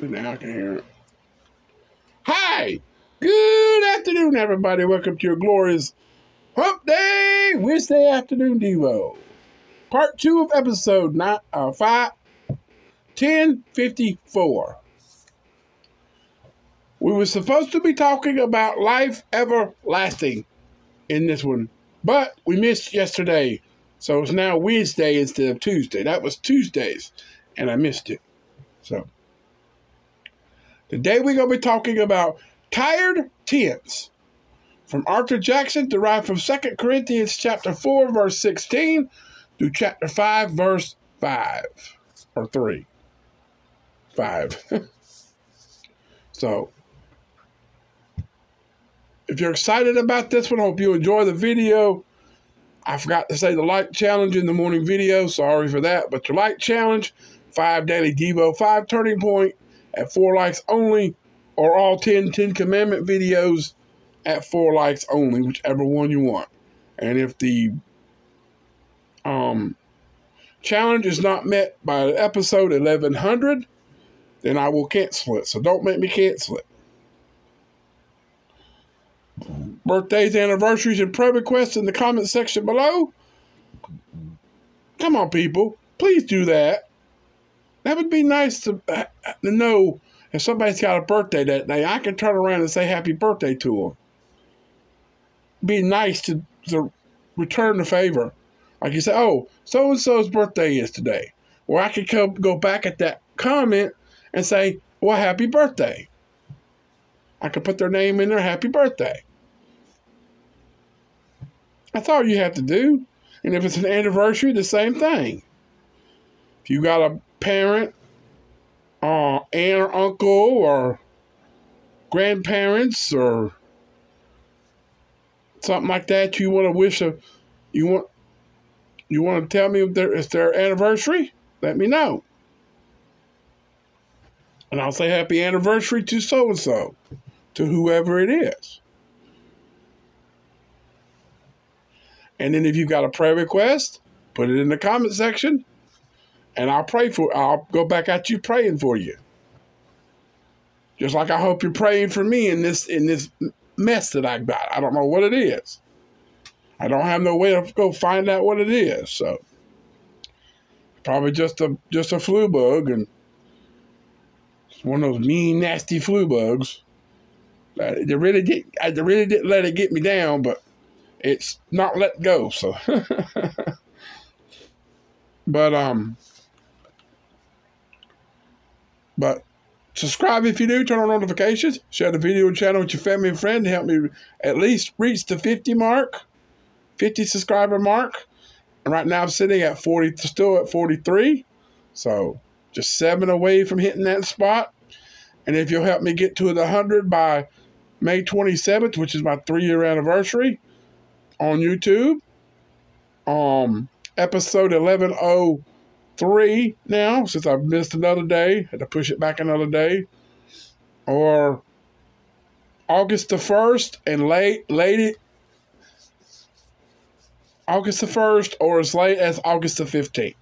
Now I can hear it. Hi! Good afternoon, everybody. Welcome to your glorious Hump Day Wednesday afternoon Devo. Part two of episode nine, uh, five, 1054. We were supposed to be talking about life everlasting in this one, but we missed yesterday. So it's now Wednesday instead of Tuesday. That was Tuesdays, and I missed it. So today we're going to be talking about tired tents from Arthur Jackson, derived from 2 Corinthians chapter 4, verse 16 through chapter 5, verse 5 or 3. 5. so if you're excited about this one, I hope you enjoy the video. I forgot to say the like challenge in the morning video. Sorry for that. But your like challenge, five daily Devo, five turning point at four likes only, or all 10 10 commandment videos at four likes only, whichever one you want. And if the um, challenge is not met by episode 1100, then I will cancel it. So don't make me cancel it. Birthdays, anniversaries, and prayer requests in the comment section below. Come on, people. Please do that. That would be nice to, uh, to know if somebody's got a birthday that day. I can turn around and say happy birthday to them. Be nice to, to return the favor. Like you say, oh, so and so's birthday is today. Or I could come, go back at that comment and say, well, happy birthday. I could put their name in there, happy birthday. That's all you have to do. And if it's an anniversary, the same thing. If you got a parent, uh, aunt or uncle, or grandparents, or something like that, you want to wish a, you want, you want to tell me if it's their anniversary, let me know. And I'll say happy anniversary to so and so, to whoever it is. And then if you've got a prayer request, put it in the comment section and I'll pray for I'll go back at you praying for you. Just like I hope you're praying for me in this in this mess that I got. I don't know what it is. I don't have no way to go find out what it is. So probably just a just a flu bug and one of those mean, nasty flu bugs. They really did. They really didn't let it get me down, but it's not let go. So, but um, but subscribe if you do. Turn on notifications. Share the video and channel with your family and friend to help me at least reach the 50 mark, 50 subscriber mark. And right now I'm sitting at 40, still at 43. So just seven away from hitting that spot. And if you'll help me get to the 100 by May 27th, which is my three year anniversary on YouTube, um, episode 1103 now, since I've missed another day, had to push it back another day, or August the 1st and late, late, it, August the 1st, or as late as August the 15th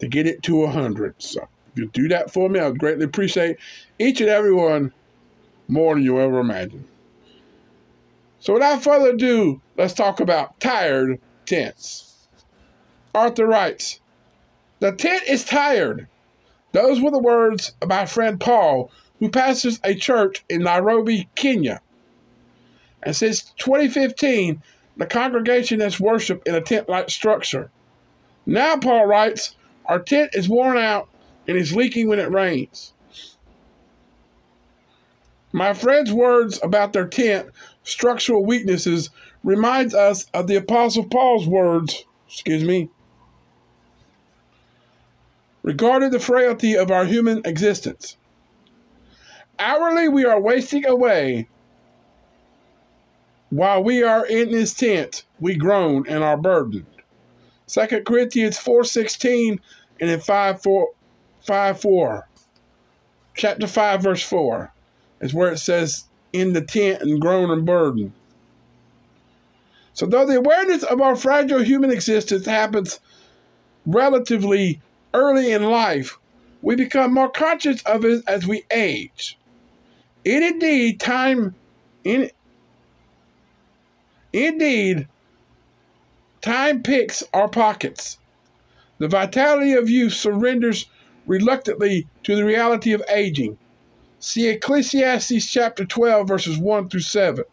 to get it to 100. So if you do that for me, I would greatly appreciate each and every one more than you ever imagined. So without further ado, let's talk about tired tents. Arthur writes, The tent is tired. Those were the words of my friend Paul, who pastors a church in Nairobi, Kenya. And since 2015, the congregation has worshiped in a tent like structure. Now, Paul writes, Our tent is worn out and is leaking when it rains. My friend's words about their tent structural weaknesses reminds us of the Apostle Paul's words, excuse me, regarding the frailty of our human existence. Hourly we are wasting away. While we are in this tent, we groan and are burdened. 2 Corinthians 4.16 and in 5 4, 5 4. Chapter 5, verse 4 is where it says, in the tent and groan and burden. So, though the awareness of our fragile human existence happens relatively early in life, we become more conscious of it as we age. It indeed time in indeed time picks our pockets. The vitality of youth surrenders reluctantly to the reality of aging. See Ecclesiastes chapter 12, verses 1 through 7.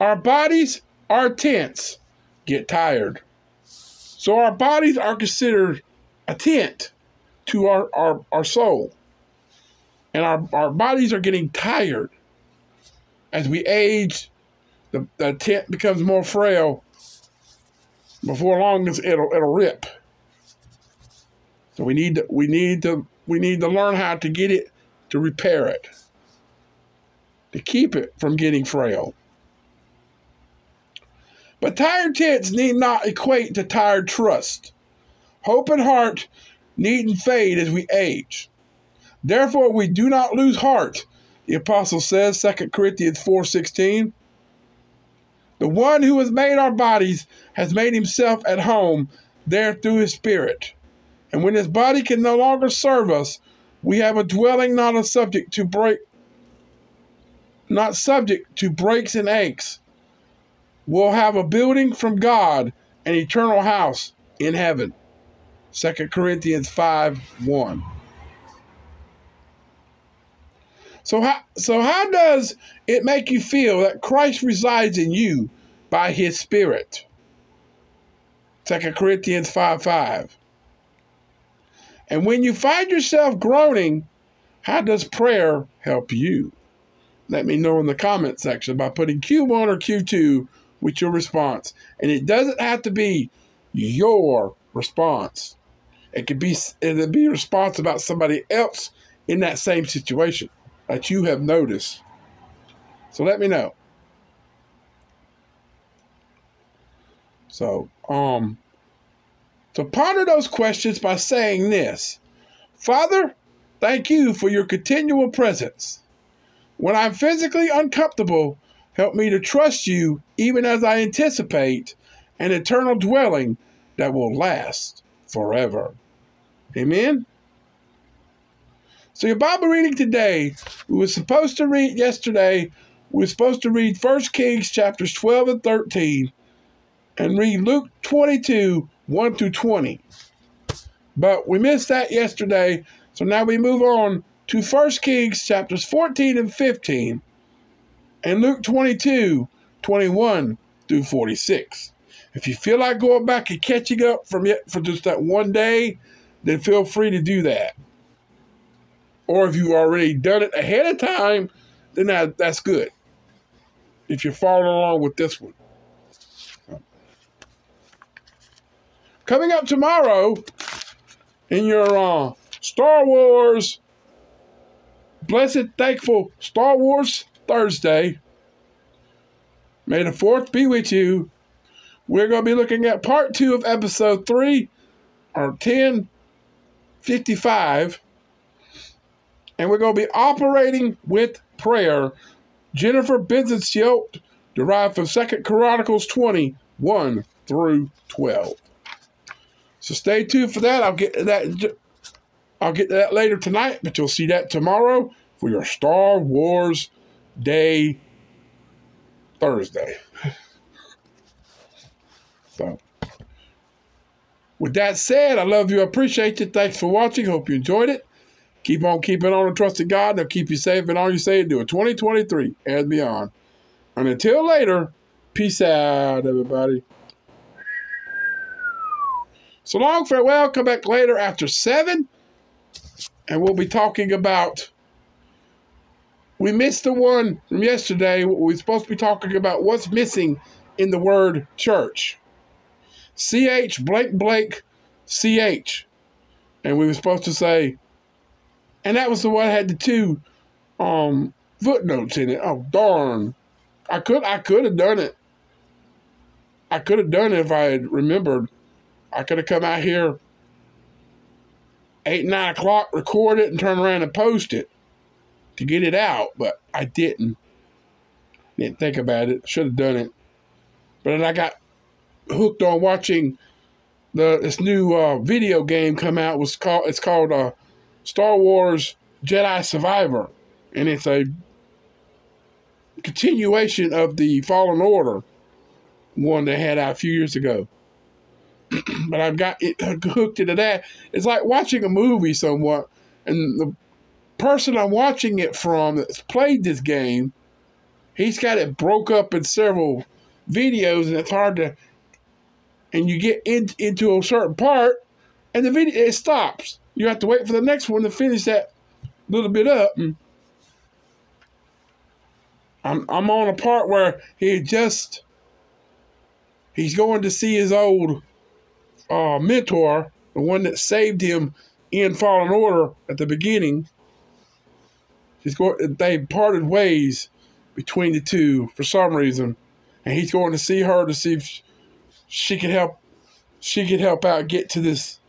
Our bodies are tents, get tired. So our bodies are considered a tent to our, our, our soul. And our, our bodies are getting tired. As we age, the, the tent becomes more frail. Before long, it'll, it'll rip. So we need to, we need to we need to learn how to get it to repair it. To keep it from getting frail. But tired tents need not equate to tired trust. Hope and heart needn't fade as we age. Therefore, we do not lose heart, the apostle says, 2 Corinthians 4.16. The one who has made our bodies has made himself at home there through his spirit. And when his body can no longer serve us, we have a dwelling not a subject to break not subject to breaks and aches, will have a building from God, an eternal house in heaven. 2 Corinthians 5 1. So how, so how does it make you feel that Christ resides in you by his Spirit? 2 Corinthians 5 5. And when you find yourself groaning, how does prayer help you? Let me know in the comment section by putting Q1 or Q2 with your response. And it doesn't have to be your response. It could be it be a response about somebody else in that same situation that you have noticed. So let me know. So, um, to ponder those questions by saying this Father, thank you for your continual presence. When I'm physically uncomfortable, Help me to trust you even as I anticipate an eternal dwelling that will last forever. Amen. So your Bible reading today, we were supposed to read yesterday, we were supposed to read 1 Kings chapters 12 and 13 and read Luke 22, 1 through 20. But we missed that yesterday, so now we move on to 1 Kings chapters 14 and 15 and Luke 22, 21 through 46. If you feel like going back and catching up from yet for just that one day, then feel free to do that. Or if you've already done it ahead of time, then that, that's good. If you're following along with this one. Coming up tomorrow in your uh, Star Wars, blessed, thankful Star Wars Thursday. May the 4th be with you. We're going to be looking at part two of episode three, or 1055. And we're going to be operating with prayer. Jennifer Benson derived from Second Chronicles 20, 1 through 12. So stay tuned for that. I'll get that. I'll get that later tonight, but you'll see that tomorrow for your Star Wars day Thursday. so, with that said, I love you. I appreciate you. Thanks for watching. Hope you enjoyed it. Keep on keeping on and trusting God. They'll keep you safe and all you say and do it. 2023 and beyond. And until later, peace out, everybody. So long, farewell. Come back later after 7. And we'll be talking about we missed the one from yesterday. We are supposed to be talking about what's missing in the word church. CH Blake Blake CH. And we were supposed to say, and that was the one that had the two um, footnotes in it. Oh darn. I could I could have done it. I could have done it if I had remembered. I could have come out here eight, nine o'clock, record it, and turn around and post it to get it out, but I didn't. Didn't think about it. Should have done it. But then I got hooked on watching the this new uh, video game come out was called it's called uh, Star Wars Jedi Survivor, and it's a continuation of the Fallen Order one they had out a few years ago. but I've got it hooked into that. It's like watching a movie somewhat, and the person I'm watching it from that's played this game, he's got it broke up in several videos, and it's hard to. And you get in, into a certain part, and the video it stops. You have to wait for the next one to finish that little bit up. And I'm I'm on a part where he just he's going to see his old uh, mentor, the one that saved him in Fallen Order at the beginning. He's going. They parted ways between the two for some reason, and he's going to see her to see if she can help. She can help out get to this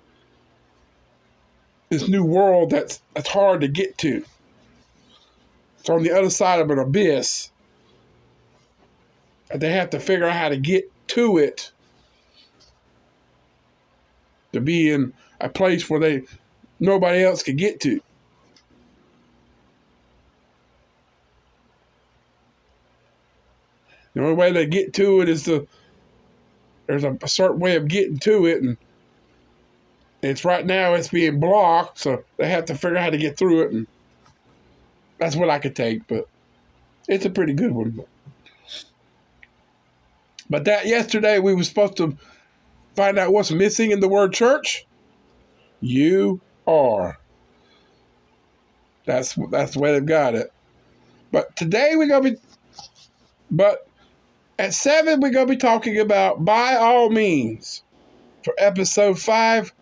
this new world that's that's hard to get to. It's on the other side of an abyss. They have to figure out how to get to it to be in a place where they nobody else could get to. The only way they get to it is the there's a, a certain way of getting to it, and it's right now it's being blocked, so they have to figure out how to get through it, and that's what I could take. But it's a pretty good one. But that yesterday we were supposed to find out what's missing in the word church? You are. That's that's the way they've got it. But today we're gonna be but at seven we're gonna be talking about by all means for episode five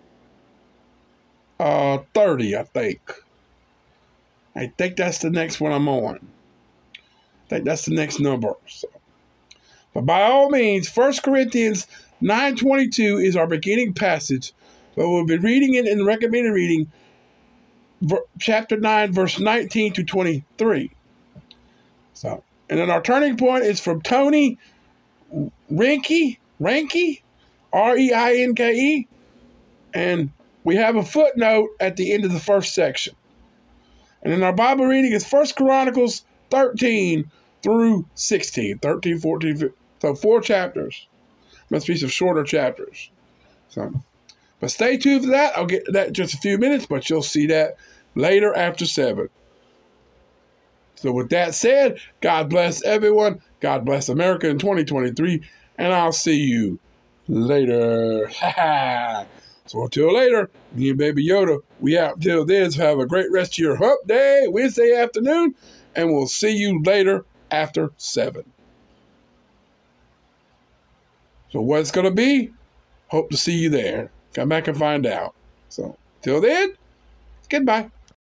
uh 30, I think. I think that's the next one I'm on. I think that's the next number. So. But by all means, First Corinthians 922 is our beginning passage, but we'll be reading it in the recommended reading, chapter 9, verse 19 to 23. So, and then our turning point is from Tony Reinke, Reinke, R E I N K E, and we have a footnote at the end of the first section. And then our Bible reading is First Chronicles 13 through 16, 13, 14, 15, so four chapters must be some shorter chapters. So, but stay tuned for that. I'll get that just a few minutes, but you'll see that later after seven. So, with that said, God bless everyone. God bless America in 2023, and I'll see you later. so, until later, me and Baby Yoda, we out till then. So have a great rest of your hump day, Wednesday afternoon, and we'll see you later after seven. So what it's going to be, hope to see you there. Come back and find out. So till then, goodbye.